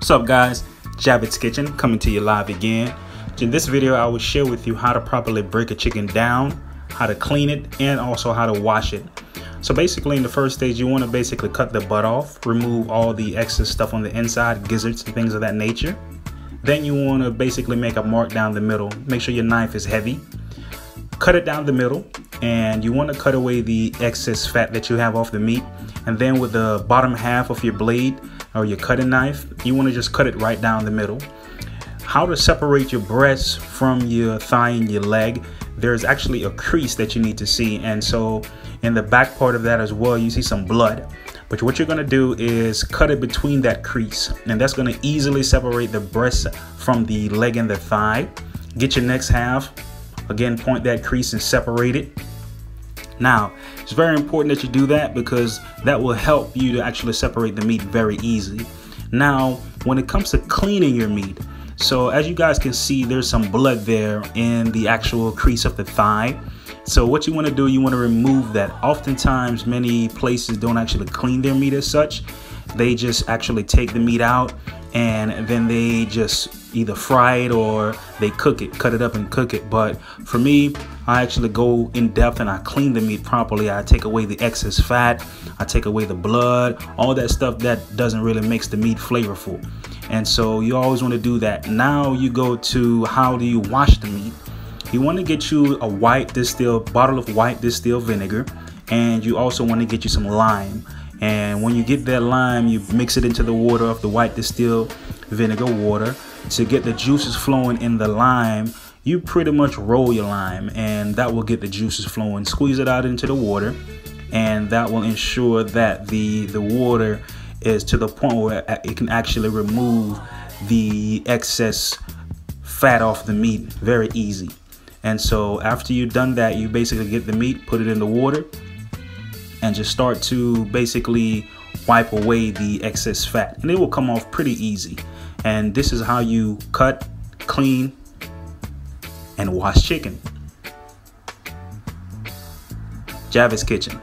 What's up guys? Javed's Kitchen coming to you live again. In this video I will share with you how to properly break a chicken down, how to clean it, and also how to wash it. So basically in the first stage you want to basically cut the butt off, remove all the excess stuff on the inside, gizzards and things of that nature. Then you want to basically make a mark down the middle. Make sure your knife is heavy. Cut it down the middle and you want to cut away the excess fat that you have off the meat. And then with the bottom half of your blade, Oh, or your cutting knife, you want to just cut it right down the middle. How to separate your breast from your thigh and your leg. There's actually a crease that you need to see. And so in the back part of that as well, you see some blood. But what you're gonna do is cut it between that crease. And that's gonna easily separate the breast from the leg and the thigh. Get your next half. Again, point that crease and separate it. Now, it's very important that you do that because that will help you to actually separate the meat very easily. Now, when it comes to cleaning your meat, so as you guys can see, there's some blood there in the actual crease of the thigh. So what you want to do, you want to remove that. Oftentimes, many places don't actually clean their meat as such. They just actually take the meat out and then they just either fry it or they cook it, cut it up and cook it. But for me, I actually go in depth and I clean the meat properly. I take away the excess fat, I take away the blood, all that stuff that doesn't really makes the meat flavorful. And so you always want to do that. Now you go to how do you wash the meat? You want to get you a white distilled bottle of white distilled vinegar and you also want to get you some lime. And when you get that lime, you mix it into the water of the white distilled vinegar water to get the juices flowing in the lime. You pretty much roll your lime and that will get the juices flowing. Squeeze it out into the water and that will ensure that the, the water is to the point where it can actually remove the excess fat off the meat very easy. And so after you've done that, you basically get the meat, put it in the water, and just start to basically wipe away the excess fat and it will come off pretty easy and this is how you cut clean and wash chicken. Javed's Kitchen